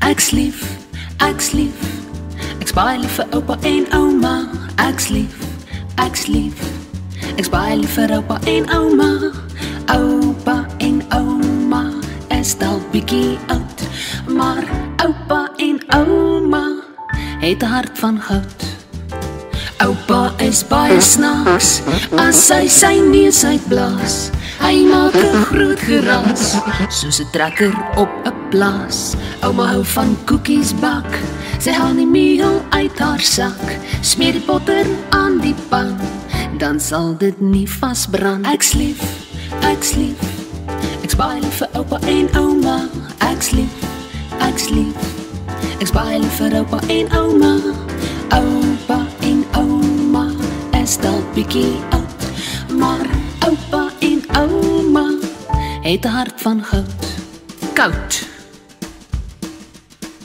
Ek's lief, ek's lief. Ek's baie lief vir oupa en ouma. Ek's lief, ek's lief. Ek's baie lief vir oupa en ouma. Oupa en ouma is dalk bietjie oud, maar oupa en ouma het 'n hart van goud. Oupa is baie snaaks as hy sy neus uitblaas. Hy maak 'n groot geraas soos 'n trekker op 'n plaas. Ouma hou van koekies bak. Sy haal die meel uit haar sak, smeer die botter aan die pan, dan sal dit nie vasbrand. Ek's lief, ek's lief. Ek's baie lief vir oupa en ouma. Ek's lief, ek's lief. Ek's baie lief vir oupa en ouma. Oupa bietjie oud, maar oupa en ouma het 'n hart van goud. Koud,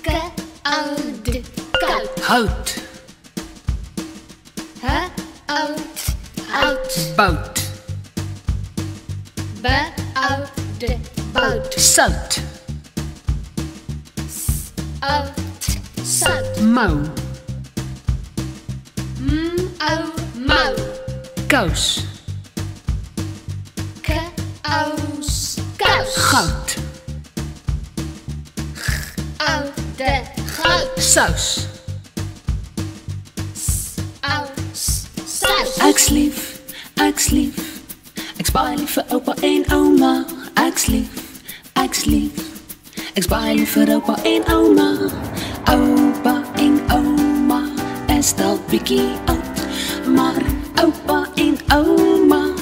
K oude koud. hout, H oud oud. bout, B oude bout. sout, Oud sout. mou, M ou mou. Kous, K ous kous. goud, Oude goud. sous. Ous sous. Ek's lief, ek's lief. Ek's baie lief vir oupa en ouma. Ek's lief, ek's lief. Ek's baie lief vir oupa en ouma. Oupa en ouma is dalk bietjie oud, maar oupa en ouma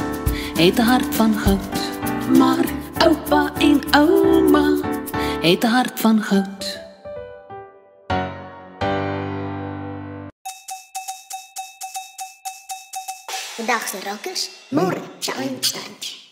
het 'n hart van goud. Maar oupa en ouma het 'n hart van goud. Vandaag de morgen zijn Einstein.